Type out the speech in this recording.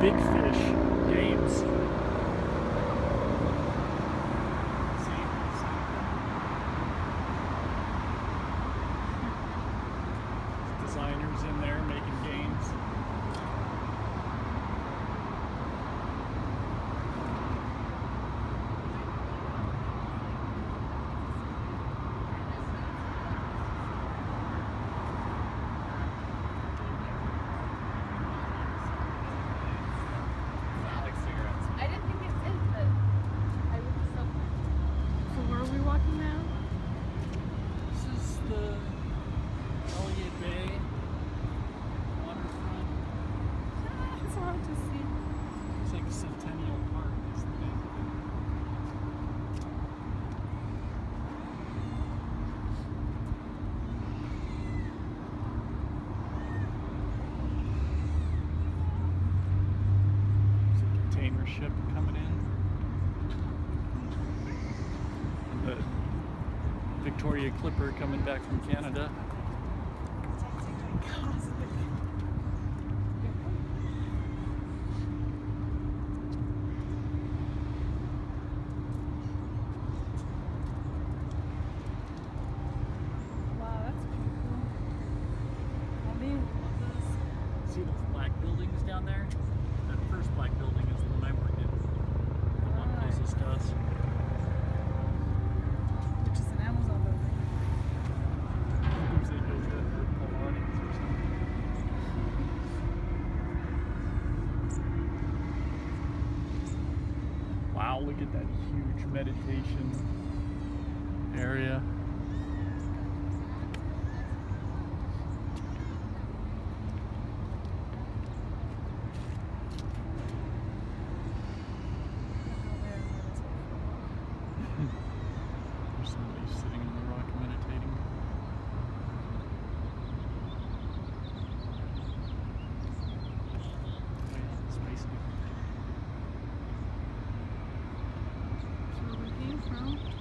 Big Fish Games. Designers in there making games. It's hard to see. It's like Centennial Park is the name of it. There's a container ship coming in. The Victoria Clipper coming back from Canada. See those black buildings down there? That first black building is the one I work in. The one closest to us. which is an Amazon building. Usually goes or something. Wow, look at that huge meditation area. 好。